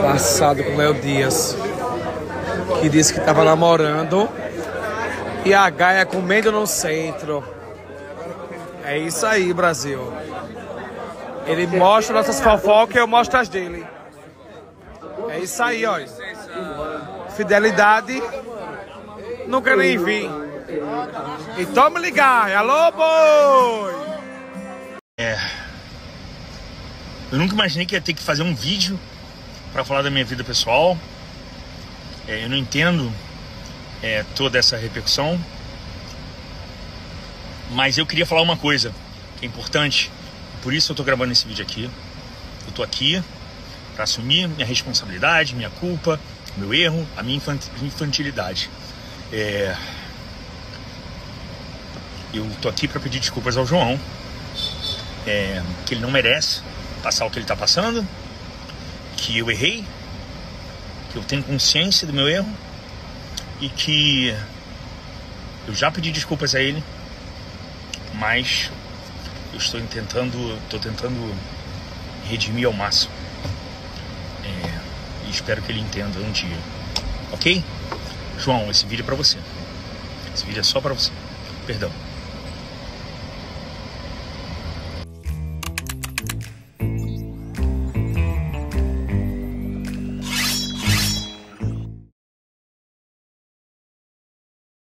Passado com Léo Dias, que disse que estava namorando e a Gaia comendo no centro. É isso aí, Brasil. Ele mostra nossas fofocas e eu mostro as dele. É isso aí, ó. Fidelidade. Nunca nem vi. Então me ligar. Alô, boi! É. Eu nunca imaginei que ia ter que fazer um vídeo para falar da minha vida pessoal. É, eu não entendo é, toda essa repercussão. Mas eu queria falar uma coisa que é importante. Por isso eu tô gravando esse vídeo aqui. Eu tô aqui para assumir minha responsabilidade, minha culpa, meu erro, a minha infantilidade. É... Eu tô aqui para pedir desculpas ao João, é... que ele não merece passar o que ele tá passando, que eu errei, que eu tenho consciência do meu erro e que eu já pedi desculpas a ele, mas eu estou tentando, estou tentando redimir ao máximo. É, e espero que ele entenda um dia. Ok? João, esse vídeo é para você. Esse vídeo é só para você. Perdão.